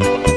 you